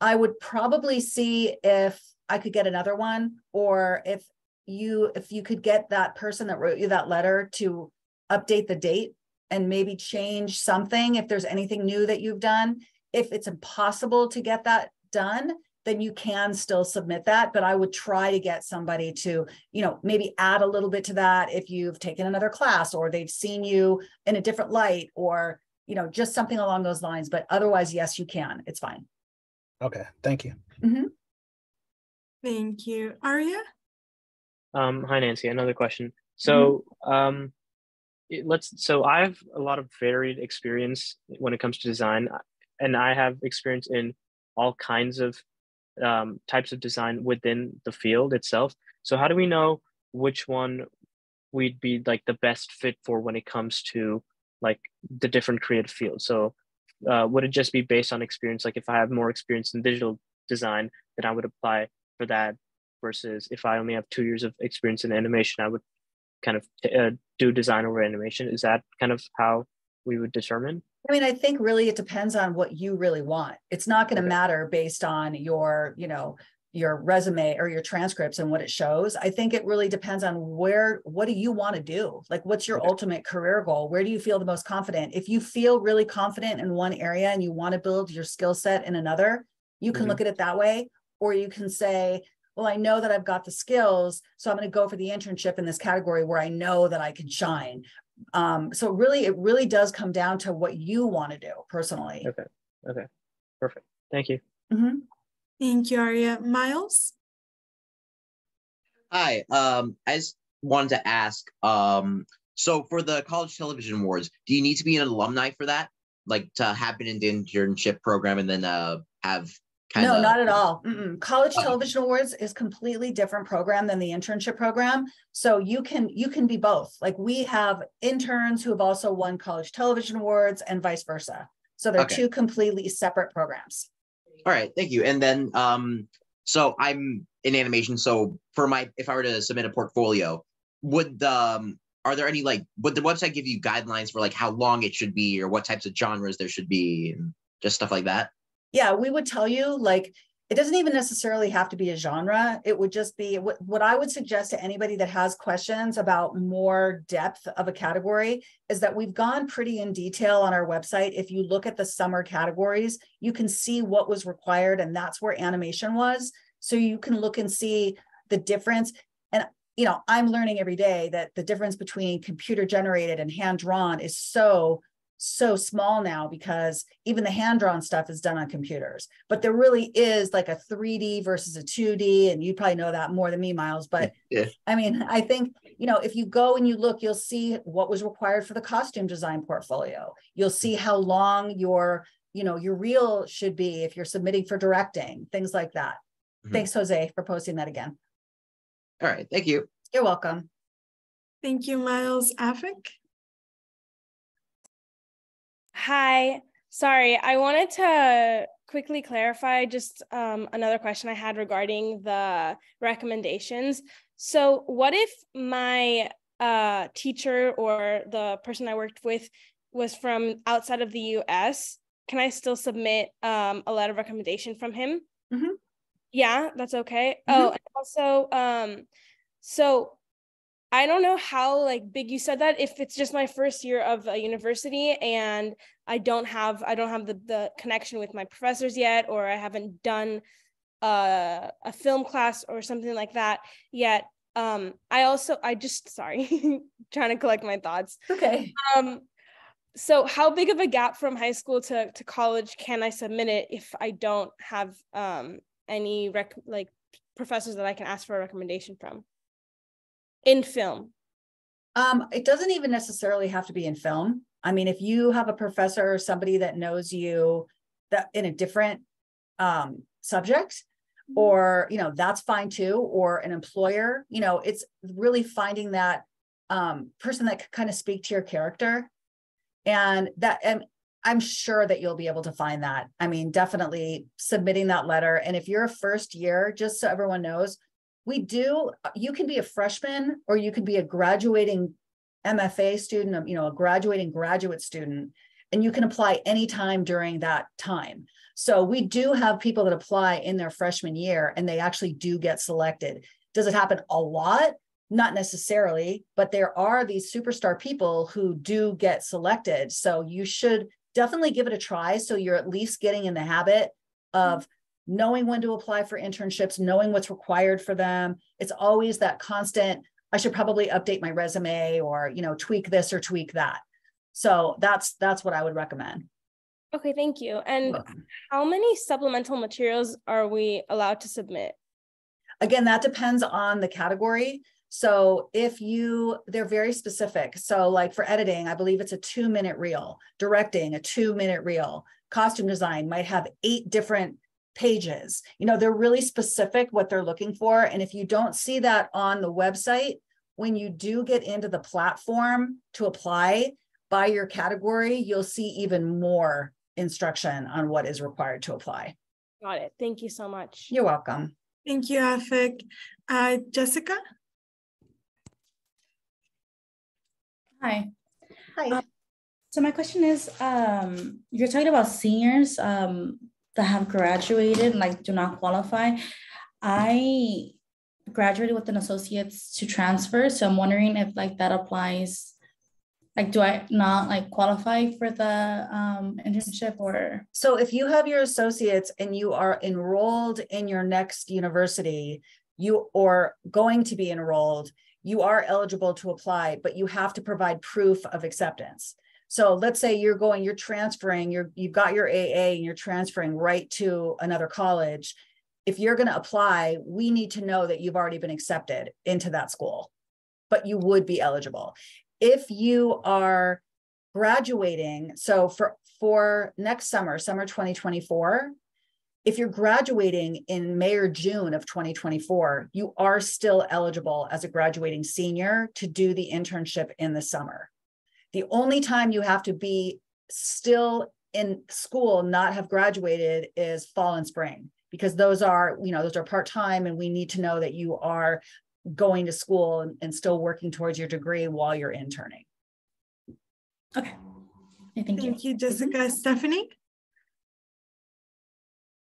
I would probably see if I could get another one, or if you if you could get that person that wrote you that letter to update the date and maybe change something if there's anything new that you've done if it's impossible to get that done, then you can still submit that. But I would try to get somebody to, you know, maybe add a little bit to that if you've taken another class or they've seen you in a different light or, you know, just something along those lines. But otherwise, yes, you can. It's fine. Okay. Thank you. Mm-hmm. Thank you. Arya? Um, hi, Nancy. Another question. So, mm-hmm. um, it, let's so I have a lot of varied experience when it comes to design and I have experience in all kinds of um, types of design within the field itself. So how do we know which one we'd be like the best fit for when it comes to like the different creative fields? So uh, would it just be based on experience? Like if I have more experience in digital design, then I would apply for that. Versus if I only have two years of experience in animation, I would kind of uh, do design over animation. Is that kind of how we would determine? I mean, I think really it depends on what you really want. It's not going to okay. matter based on your, you know, your resume or your transcripts and what it shows. I think it really depends on where, what do you want to do? Like, what's your okay. ultimate career goal? Where do you feel the most confident? If you feel really confident in one area and you want to build your skill set in another, you can mm-hmm. look at it that way. Or you can say, well, I know that I've got the skills, so I'm going to go for the internship in this category where I know that I can shine. Um, so really, it really does come down to what you want to do personally. Okay. Okay. Perfect. Thank you. Mm-hmm. Thank you, Aria. Miles? Hi. Um, I just wanted to ask, um, so for the College Television Awards, do you need to be an alumni for that? Like to happen in the internship program and then uh, have kind of. no not at all. Mm-mm. college uh, television awards is completely different program than the internship program. So you can you can be both. Like we have interns who have also won college television awards and vice versa. So they're okay. two completely separate programs. All right. Thank you. And then um so i'm in animation. So for my if i were to submit a portfolio would um are there any like would the website give you guidelines for like how long it should be or what types of genres there should be and just stuff like that yeah, we would tell you like it doesn't even necessarily have to be a genre. It would just be what, what I would suggest to anybody that has questions about more depth of a category is that we've gone pretty in detail on our website. If you look at the summer categories, you can see what was required, and that's where animation was. So you can look and see the difference. And you know, I'm learning every day that the difference between computer generated and hand drawn is so so small now because even the hand drawn stuff is done on computers. But there really is like a 3D versus a 2D, and you probably know that more than me, Miles. But yeah. I mean, I think you know if you go and you look, you'll see what was required for the costume design portfolio. You'll see how long your you know your reel should be if you're submitting for directing, things like that. Mm-hmm. Thanks, Jose, for posting that again. All right, thank you. You're welcome. Thank you, Miles Afik. Hi. Sorry, I wanted to quickly clarify just um, another question I had regarding the recommendations. So, what if my uh, teacher or the person I worked with was from outside of the US? Can I still submit um, a letter of recommendation from him? Mm-hmm. Yeah, that's okay. Mm-hmm. Oh, and also, um, so I don't know how like big you said that if it's just my first year of a university and I don't have I don't have the the connection with my professors yet or I haven't done uh, a film class or something like that yet. Um, I also I just sorry trying to collect my thoughts. Okay. Um, so how big of a gap from high school to to college can I submit it if I don't have um any rec like professors that I can ask for a recommendation from? In film? Um, it doesn't even necessarily have to be in film. I mean, if you have a professor or somebody that knows you that in a different um, subject, mm-hmm. or you know, that's fine too. Or an employer, you know, it's really finding that um, person that can kind of speak to your character, and that and I'm sure that you'll be able to find that. I mean, definitely submitting that letter. And if you're a first year, just so everyone knows, we do you can be a freshman or you can be a graduating mfa student um, you know a graduating graduate student and you can apply anytime during that time. So we do have people that apply in their freshman year and they actually do get selected. Does it happen a lot? Not necessarily but there are these superstar people who do get selected. So you should definitely give it a try. So you're at least getting in the habit of knowing when to apply for internships, knowing what's required for them. It's always that constant, I should probably update my resume or, you know, tweak this or tweak that. So that's that's what I would recommend. Okay, thank you. And how many supplemental materials are we allowed to submit? Again, that depends on the category. So if you, they're very specific. So like for editing, I believe it's a two minute reel, directing a two minute reel, costume design might have eight different pages. You know, they're really specific what they're looking for. And if you don't see that on the website, when you do get into the platform to apply by your category, you'll see even more instruction on what is required to apply. Got it. Thank you so much. You're welcome. Thank you, Afik. Uh, Jessica? Hi. Hi. Uh, So my question is, um, you're talking about seniors um, that have graduated, like do not qualify. I graduated with an associate's to transfer, so I'm wondering if like that applies. Like, do I not like qualify for the um, internship or? So if you have your associates and you are enrolled in your next university, you or going to be enrolled, you are eligible to apply, but you have to provide proof of acceptance. So let's say you're going, you're transferring, you're you've got your AA and you're transferring right to another college. If you're going to apply, we need to know that you've already been accepted into that school, but you would be eligible. If you are graduating, so for for next summer, summer 2024, if you're graduating in May or June of 2024, you are still eligible as a graduating senior to do the internship in the summer. The only time you have to be still in school, not have graduated, is fall and spring, because those are, you know, those are part time, and we need to know that you are going to school and, and still working towards your degree while you're interning. Okay. Thank, thank you. you, Jessica. Stephanie?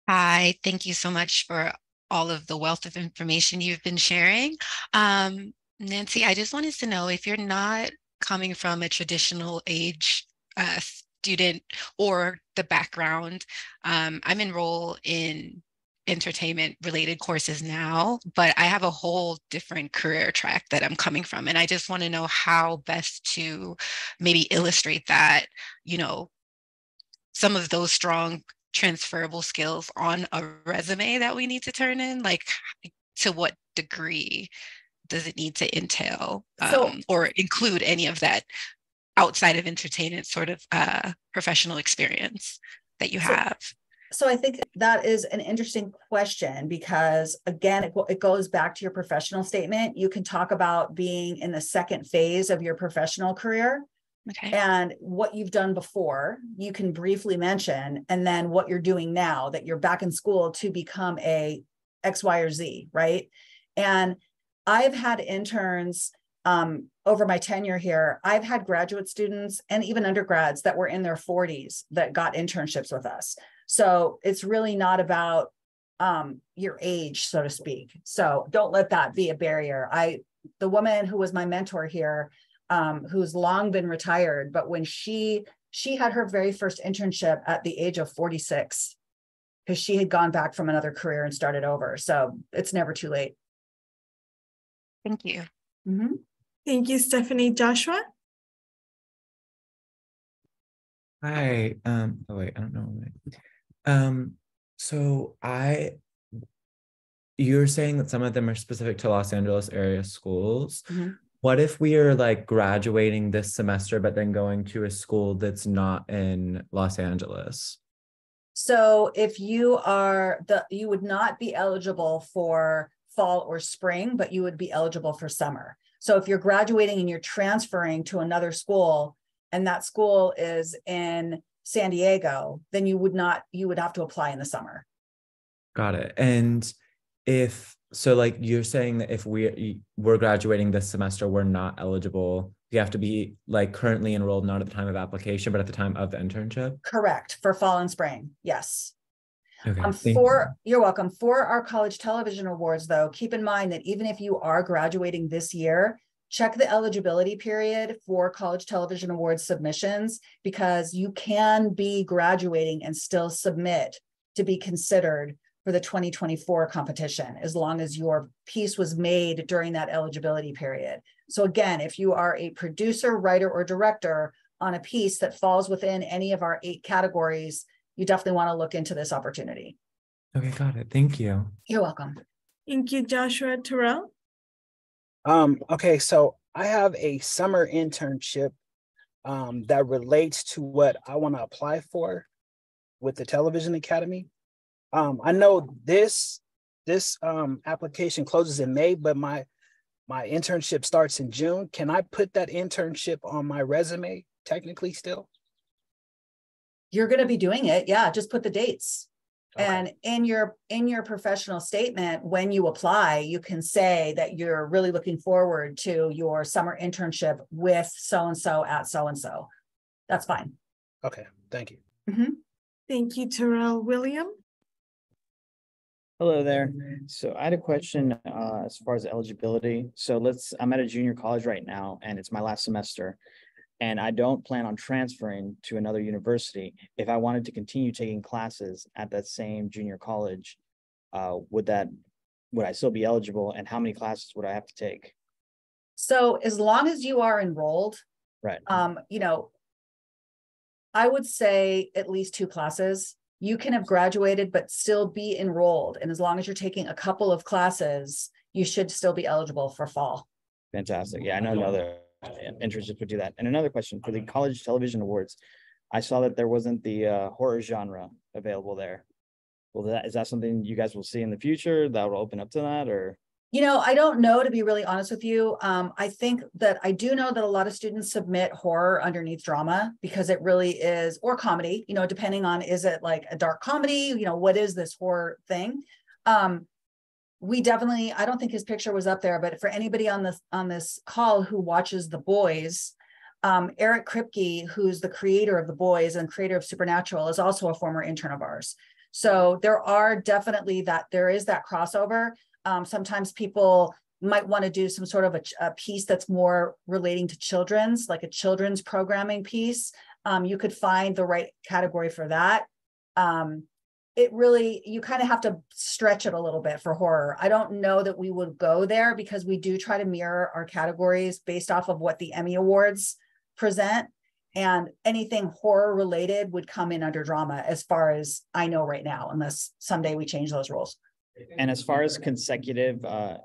Hi, thank you so much for all of the wealth of information you've been sharing. Um, Nancy, I just wanted to know if you're not coming from a traditional age uh, student or the background. Um, I'm enrolled in entertainment related courses now, but I have a whole different career track that I'm coming from. And I just want to know how best to maybe illustrate that, you know, some of those strong transferable skills on a resume that we need to turn in, like to what degree does it need to entail um, so, or include any of that outside of entertainment sort of uh, professional experience that you have? So, so I think that is an interesting question because again, it, it goes back to your professional statement. You can talk about being in the second phase of your professional career. Okay. And what you've done before, you can briefly mention, and then what you're doing now that you're back in school to become a X, Y, or Z, right? And I've had interns um, over my tenure here. I've had graduate students and even undergrads that were in their 40s that got internships with us. So it's really not about um, your age, so to speak. So don't let that be a barrier. I, the woman who was my mentor here, um, who's long been retired, but when she she had her very first internship at the age of 46 because she had gone back from another career and started over. So it's never too late. Thank you. Mm-hmm. Thank you, Stephanie. Joshua? Hi. Um, oh wait, I don't know. Um, so I you're saying that some of them are specific to Los Angeles area schools. Mm-hmm. What if we are like graduating this semester, but then going to a school that's not in Los Angeles? So if you are the you would not be eligible for fall or spring, but you would be eligible for summer. So if you're graduating and you're transferring to another school and that school is in San Diego, then you would not, you would have to apply in the summer. Got it. And if so like you're saying that if we we're graduating this semester, we're not eligible. You have to be like currently enrolled, not at the time of application, but at the time of the internship. Correct. For fall and spring. Yes. Okay, um, for you. you're welcome. For our college television awards, though, keep in mind that even if you are graduating this year, check the eligibility period for college television awards submissions because you can be graduating and still submit to be considered for the 2024 competition as long as your piece was made during that eligibility period. So again, if you are a producer, writer, or director on a piece that falls within any of our eight categories, you definitely want to look into this opportunity. Okay, got it. Thank you. You're welcome. Thank you, Joshua Terrell. Um, okay, so I have a summer internship um, that relates to what I want to apply for with the Television Academy. Um, I know this this um, application closes in May, but my my internship starts in June. Can I put that internship on my resume technically still? You're going to be doing it yeah just put the dates okay. and in your in your professional statement when you apply you can say that you're really looking forward to your summer internship with so and so at so and so that's fine. Okay, thank you. Mhm. Thank you, Terrell. William? Hello there. So I had a question uh, as far as eligibility. So let's, I'm at a junior college right now and it's my last semester. And I don't plan on transferring to another university. If I wanted to continue taking classes at that same junior college, uh, would that, would I still be eligible? And how many classes would I have to take? So as long as you are enrolled, Right. um, you know, I would say at least two classes. You can have graduated, but still be enrolled. And as long as you're taking a couple of classes, you should still be eligible for fall. Fantastic. Yeah, I know another internship would do that. And another question for the college television awards, I saw that there wasn't the uh, horror genre available there. Well, that is that something you guys will see in the future that will open up to that, or You know, I don't know, to be really honest with you. Um, I think that I do know that a lot of students submit horror underneath drama because it really is, or comedy, you know, depending on is it like a dark comedy, you know, what is this horror thing? Um, we definitely, I don't think his picture was up there, but for anybody on this on this call who watches The Boys, um, Eric Kripke, who's the creator of The Boys and creator of Supernatural, is also a former intern of ours. So there are definitely that there is that crossover. Um, sometimes people might want to do some sort of a, a, piece that's more relating to children's, like a children's programming piece. Um, you could find the right category for that. Um, it really, you kind of have to stretch it a little bit for horror. I don't know that we would go there because we do try to mirror our categories based off of what the Emmy Awards present. And anything horror related would come in under drama, as far as I know right now, unless someday we change those rules. And as far as consecutive uh,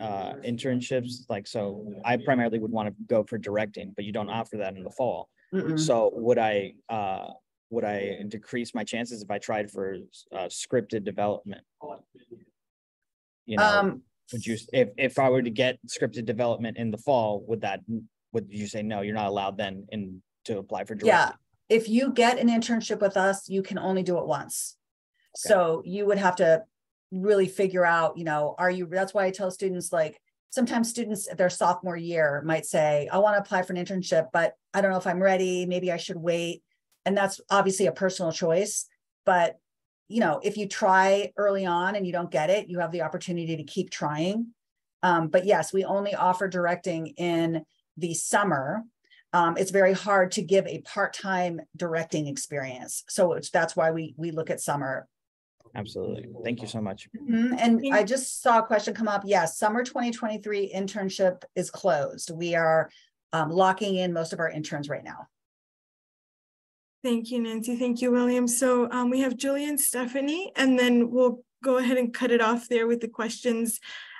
uh, internships, like so, I primarily would want to go for directing, but you don't offer that in the fall. Mm-mm. So would I uh, would I decrease my chances if I tried for uh, scripted development? You know, Um, would you if if I were to get scripted development in the fall, would that would you say no? You're not allowed then in to apply for directing. Yeah. If you get an internship with us, you can only do it once. So you would have to really figure out, you know, are you, that's why I tell students like, sometimes students their sophomore year might say, I want to apply for an internship, but I don't know if I'm ready. Maybe I should wait. And that's obviously a personal choice. But, you know, if you try early on and you don't get it, you have the opportunity to keep trying. Um, but yes, we only offer directing in the summer. Um, it's very hard to give a part-time directing experience. So it's, that's why we we look at summer. Absolutely. Thank you so much. Mhm. And I just saw a question come up. Yes, summer 2023 internship is closed. We are um, locking in most of our interns right now. Thank you, Nancy. Thank you, William. So um, we have Julie and Stephanie, and then we'll go ahead and cut it off there with the questions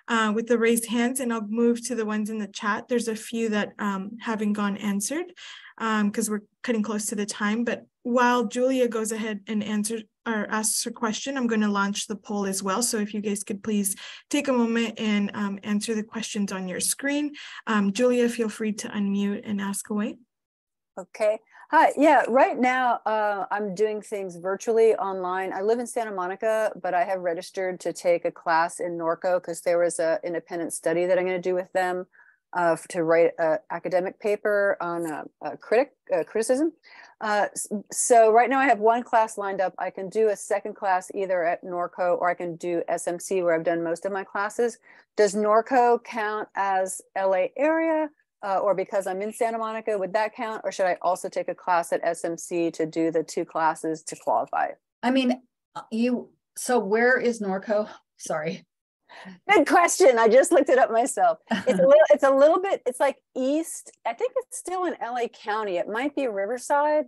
uh, with the raised hands, and I'll move to the ones in the chat. There's a few that um, haven't gone answered because we're cutting close to the time. But while Julia goes ahead and answers or asks her question, I'm going to launch the poll as well. So if you guys could please take a moment and um, answer the questions on your screen. Um, Julia, feel free to unmute and ask away. Okay. Hi. Yeah. Right now, uh, I'm doing things virtually online. I live in Santa Monica, but I have registered to take a class in Norco because there was an independent study that I'm going to do with them uh, to write an academic paper on a, a critic criticism. Uh, so right now I have one class lined up. I can do a second class either at Norco or I can do SMC where I've done most of my classes. Does Norco count as LA area? Uh, or because I'm in Santa Monica, would that count? Or should I also take a class at SMC to do the two classes to qualify? I mean, uh, you, so where is Norco? Sorry. Good question. I just looked it up myself. It's a little, it's a little bit, it's like east. I think it's still in LA County. It might be Riverside.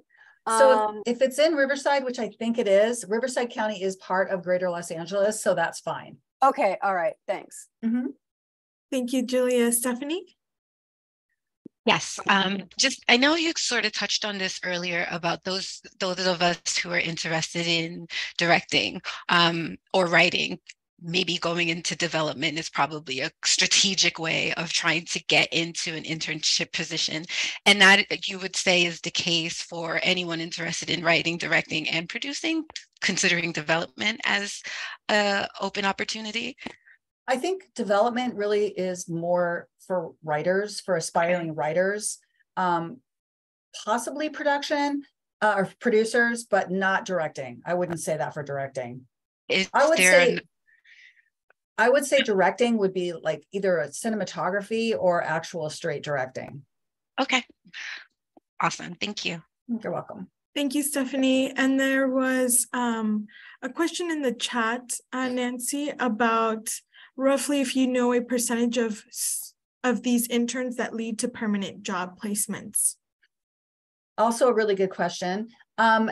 So Um, if, if it's in Riverside, which I think it is, Riverside County is part of Greater Los Angeles, so that's fine. Okay. All right. Thanks. Thank you, Julia. Stephanie? Yes, um, just I know you sort of touched on this earlier about those those of us who are interested in directing um, or writing. Maybe going into development is probably a strategic way of trying to get into an internship position, and that you would say is the case for anyone interested in writing, directing, and producing, considering development as a open opportunity. I think development really is more for writers, for aspiring writers. Um, possibly production uh, or producers, but not directing. I wouldn't say that for directing. Is I would there say an- I would say directing would be like either a cinematography or actual straight directing. Okay. Awesome. Thank you. You're welcome. Thank you, Stephanie. And there was um, a question in the chat, uh, Nancy, about roughly if you know a percentage of of these interns that lead to permanent job placements. Also, a really good question. Um,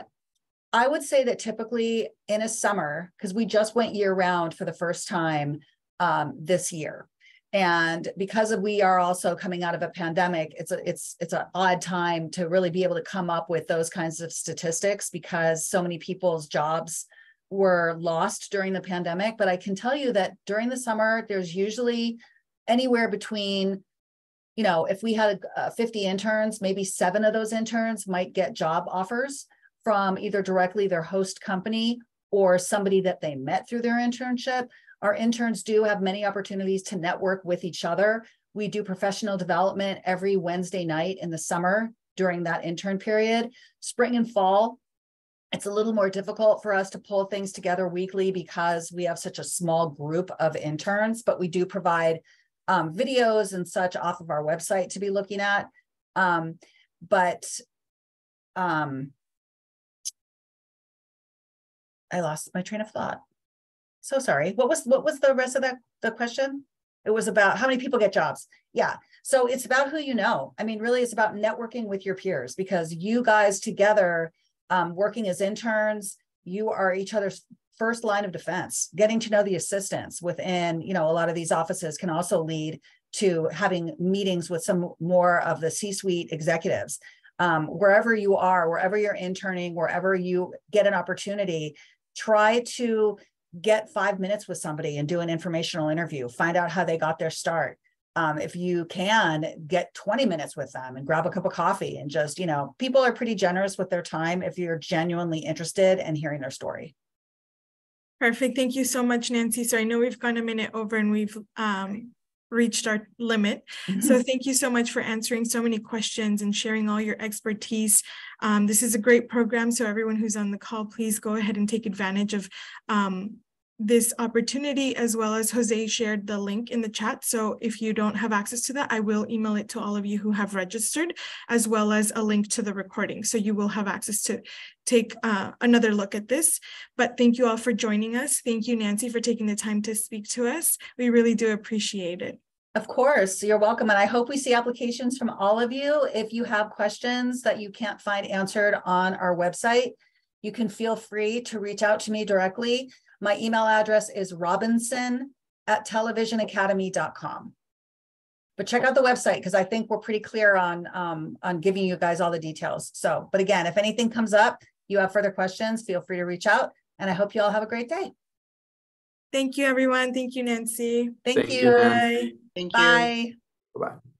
I would say that typically in a summer, because we just went year round for the first time um, this year. And because of we are also coming out of a pandemic, it's a it's it's an odd time to really be able to come up with those kinds of statistics because so many people's jobs were lost during the pandemic. But I can tell you that during the summer, there's usually anywhere between you know, if we had uh, 50 interns, maybe seven of those interns might get job offers from either directly their host company or somebody that they met through their internship. Our interns do have many opportunities to network with each other. We do professional development every Wednesday night in the summer during that intern period. Spring and fall, it's a little more difficult for us to pull things together weekly because we have such a small group of interns, but we do provide um, videos and such off of our website to be looking at. Um, but um, I lost my train of thought. So sorry. What was what was the rest of that the question? It was about how many people get jobs. Yeah. So it's about who you know. I mean, really, it's about networking with your peers because you guys together, um, working as interns, you are each other's first line of defense. Getting to know the assistants within, you know, a lot of these offices can also lead to having meetings with some more of the C-suite executives. Um, wherever you are, wherever you're interning, wherever you get an opportunity, try to get five minutes with somebody and do an informational interview. Find out how they got their start. Um, if you can get 20 minutes with them and grab a cup of coffee and just, you know, people are pretty generous with their time if you're genuinely interested in hearing their story. Perfect. Thank you so much, Nancy. So I know we've gone a minute over and we've um, reached our limit. So thank you so much for answering so many questions and sharing all your expertise. Um, this is a great program. So everyone who's on the call, please go ahead and take advantage of um, this opportunity as well as Jose shared the link in the chat. So if you don't have access to that, I will email it to all of you who have registered as well as a link to the recording. So you will have access to take uh, another look at this. But thank you all for joining us. Thank you, Nancy, for taking the time to speak to us. We really do appreciate it. Of course, you're welcome. And I hope we see applications from all of you. If you have questions that you can't find answered on our website, you can feel free to reach out to me directly. My email address is robinson at televisionacademy.com. But check out the website because I think we're pretty clear on, um, on giving you guys all the details. So, but again, if anything comes up, you have further questions, feel free to reach out. And I hope you all have a great day. Thank you, everyone. Thank you, Nancy. Thank, Thank you. Bye. Thank Bye. Bye.